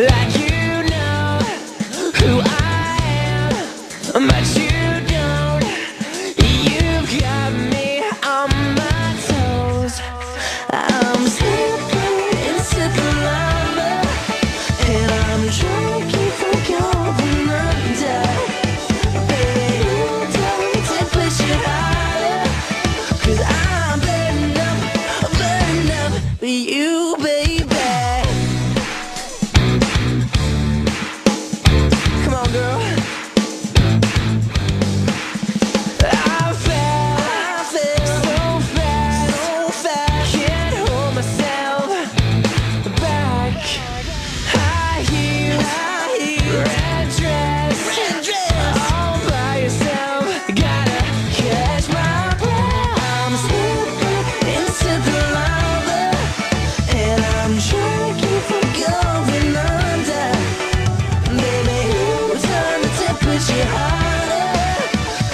Like you know who I am, but you don't. You've got me on my toes. I'm slipping into the lava, and I'm drinking from your under. Baby, you tell me to push it higher, i I'm burning up, burning up, you.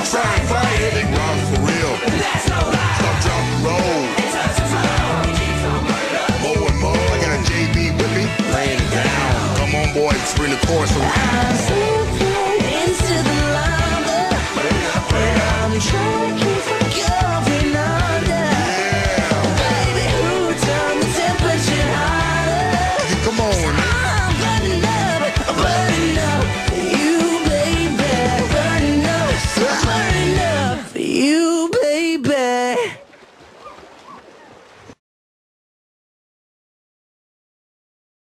dance. Don't try and fight it. Rock for real. Stop, drop, and roll. More and. I got. Laying it down. Come on, boys. Bring the chorus around.